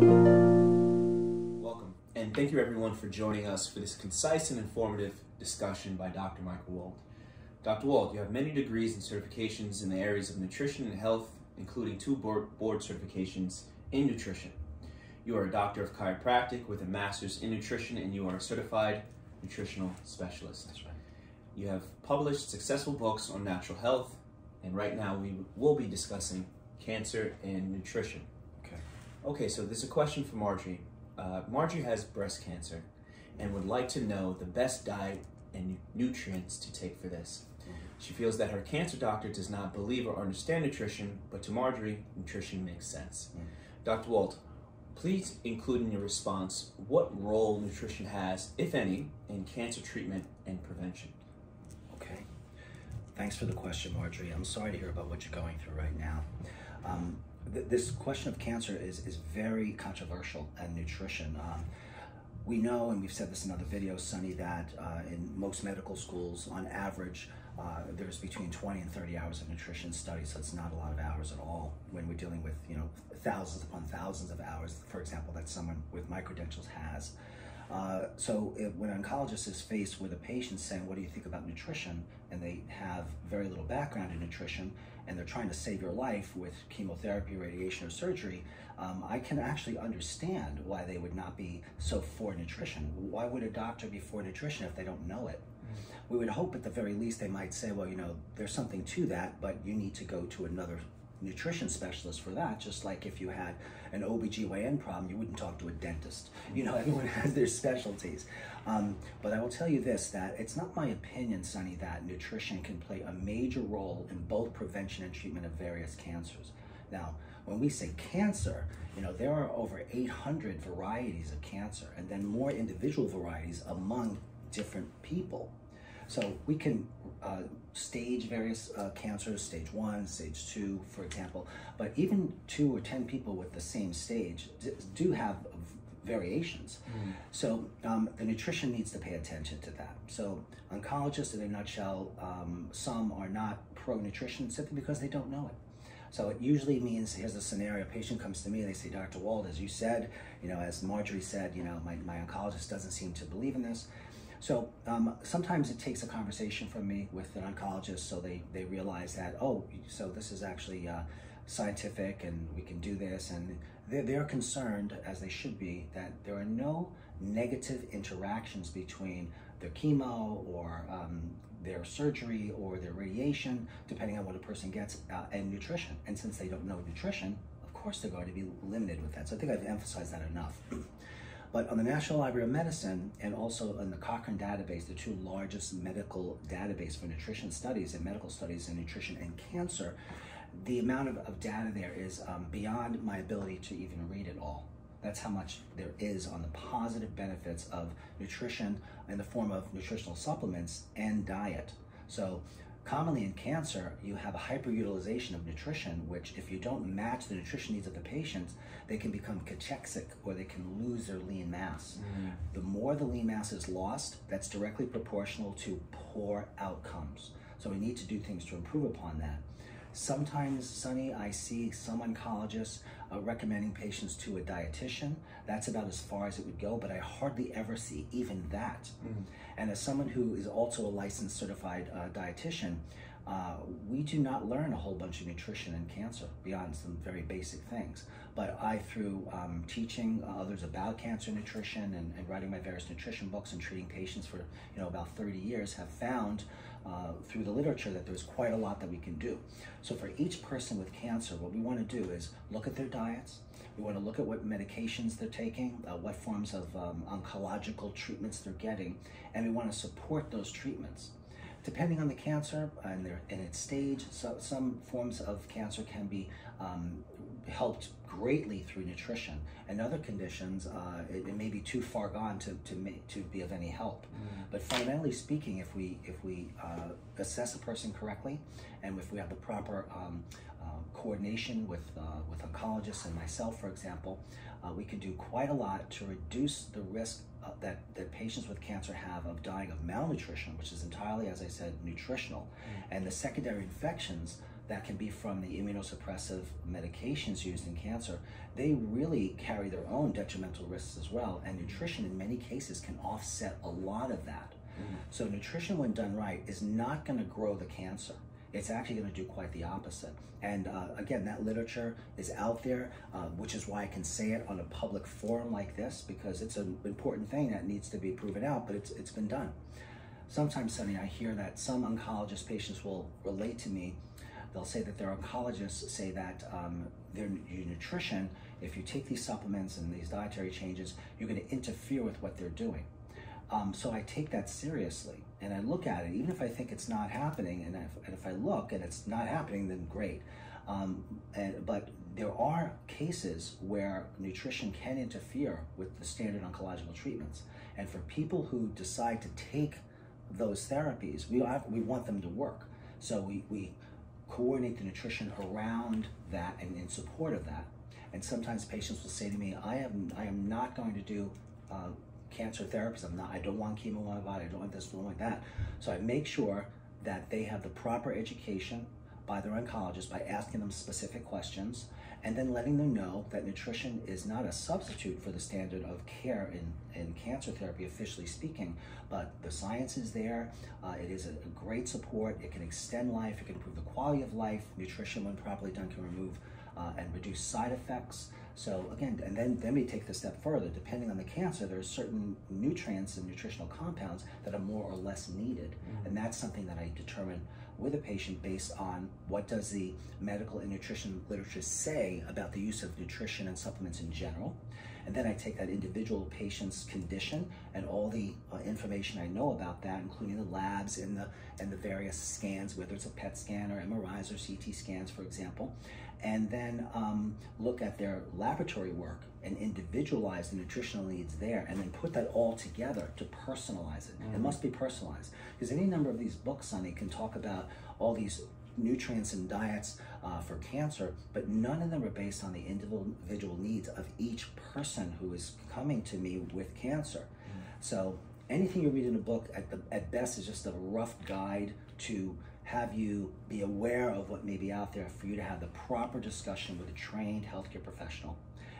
Welcome, and thank you everyone for joining us for this concise and informative discussion by Dr. Michael Wald. Dr. Wald, you have many degrees and certifications in the areas of nutrition and health, including two board, board certifications in nutrition. You are a doctor of chiropractic with a master's in nutrition, and you are a certified nutritional specialist. That's right. You have published successful books on natural health, and right now we will be discussing cancer and nutrition. Okay. So there's a question for Marjorie. Uh, Marjorie has breast cancer and would like to know the best diet and nutrients to take for this. She feels that her cancer doctor does not believe or understand nutrition, but to Marjorie, nutrition makes sense. Dr. Wald, please include in your response what role nutrition has, if any, in cancer treatment and prevention. Okay. Thanks for the question, Marjorie. I'm sorry to hear about what you're going through right now. Um, th- this question of cancer is, is very controversial and nutrition. Um, we know, and we've said this in other videos, Sonny, that uh, in most medical schools, on average, uh, there's between 20 and 30 hours of nutrition study, so it's not a lot of hours at all when we're dealing with, you know, thousands upon thousands of hours, for example, that someone with my credentials has. Uh, so if, when an oncologist is faced with a patient saying, what do you think about nutrition? And they have very little background in nutrition and they're trying to save your life with chemotherapy, radiation, or surgery, um, I can actually understand why they would not be so for nutrition. Why would a doctor be for nutrition if they don't know it? We would hope at the very least they might say, well, you know, there's something to that, but you need to go to another nutrition specialist for that, just like if you had an OBGYN problem, you wouldn't talk to a dentist. You know, everyone has their specialties. Um, but I will tell you this, that it's not my opinion, Sonny, that nutrition can play a major role in both prevention and treatment of various cancers. Now, when we say cancer, you know, there are over 800 varieties of cancer and then more individual varieties among different people. So we can uh, stage various uh, cancers, stage one, stage two, for example, but even two or 10 people with the same stage do have variations. Mm. So um, the nutrition needs to pay attention to that. So oncologists, in a nutshell, um, some are not pro-nutrition simply because they don't know it. So it usually means, here's a scenario, a patient comes to me, they say, Dr. Wald, as you said, you know, as Marjorie said, you know, my, my oncologist doesn't seem to believe in this. So um, sometimes it takes a conversation from me with an oncologist so they, they realize that, oh, so this is actually uh, scientific and we can do this. And they're, they're concerned, as they should be, that there are no negative interactions between their chemo or um, their surgery or their radiation, depending on what a person gets, uh, and nutrition. And since they don't know nutrition, of course they're going to be limited with that. So I think I've emphasized that enough. But on the National Library of Medicine and also in the Cochrane database, the two largest medical database for nutrition studies and medical studies in nutrition and cancer, the amount of, of data there is um, beyond my ability to even read it all. That's how much there is on the positive benefits of nutrition in the form of nutritional supplements and diet. So Commonly in cancer, you have a hyperutilization of nutrition, which if you don't match the nutrition needs of the patients, they can become cachexic or they can lose their lean mass. Mm. The more the lean mass is lost, that's directly proportional to poor outcomes. So we need to do things to improve upon that. Sometimes, Sonny, I see some oncologists uh, recommending patients to a dietitian. That's about as far as it would go, but I hardly ever see even that. Mm-hmm. And as someone who is also a licensed certified uh, dietitian, uh, we do not learn a whole bunch of nutrition and cancer beyond some very basic things. But I, through um, teaching others about cancer nutrition and, and, writing my various nutrition books and treating patients for you know about 30 years, have found uh, through the literature that there's quite a lot that we can do. So for each person with cancer, what we want to do is look at their diets. We want to look at what medications they're taking, uh, what forms of um, oncological treatments they're getting, and we want to support those treatments. Depending on the cancer and, their, and its stage, so some forms of cancer can be um, helped greatly through nutrition. And other conditions, uh, it, it, may be too far gone to, to, make, to be of any help. Mm. But fundamentally speaking, if we, if we uh, assess a person correctly, and if we have the proper um, uh, coordination with, uh, with oncologists and myself, for example, uh, we can do quite a lot to reduce the risk that, that patients with cancer have of dying of malnutrition, which is entirely, as I said, nutritional, mm. and the secondary infections that can be from the immunosuppressive medications used in cancer, they really carry their own detrimental risks as well. And nutrition, in many cases, can offset a lot of that. Mm. So, nutrition, when done right, is not going to grow the cancer. It's actually going to do quite the opposite. And uh, again, that literature is out there, uh, which is why I can say it on a public forum like this because it's an important thing that needs to be proven out, but it's, it's been done. Sometimes, Sonny, I hear that some oncologist patients will relate to me they'll say that their oncologists say that um, their your nutrition, if you take these supplements and these dietary changes, you're going to interfere with what they're doing. Um, so I take that seriously and I look at it, even if I think it's not happening. And if, and if I look and it's not happening, then great. Um, and, but there are cases where nutrition can interfere with the standard oncological treatments. And for people who decide to take those therapies, we, have, we want them to work. So we, we coordinate the nutrition around that and in support of that. And sometimes patients will say to me, I am, I am not going to do uh, cancer therapies. I'm not, I don't want chemo in my body. I don't want this, don't want that. So I make sure that they have the proper education by their oncologist by asking them specific questions and then letting them know that nutrition is not a substitute for the standard of care in, in cancer therapy, officially speaking, but the science is there. Uh, it is a, a, great support. It can extend life. It can improve the quality of life. Nutrition, when properly done, can remove uh, and reduce side effects. So again, and then, then we take the step further. Depending on the cancer, there are certain nutrients and nutritional compounds that are more or less needed. Mm-hmm. And that's something that I determine with a patient based on what does the medical and nutrition literature say about the use of nutrition and supplements in general. And then I take that individual patient's condition and all the uh, information I know about that, including the labs and the and the various scans, whether it's a PET scan or MRIs or CT scans, for example, and then um, look at their laboratory work and individualize the nutritional needs there and then put that all together to personalize it. Mm-hmm. It must be personalized because any number of these books, Sonny, can talk about all these nutrients and diets uh, for cancer, but none of them are based on the individual needs of each person who is coming to me with cancer. Mm-hmm. So anything you read in a book at, the, at best is just a rough guide to have you be aware of what may be out there for you to have the proper discussion with a trained healthcare professional.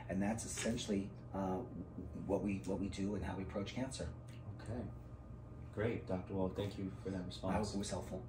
And that's essentially uh, what we what we do and how we approach cancer. Okay, great, Dr. Wald. Thank you for that response. I hope it was helpful.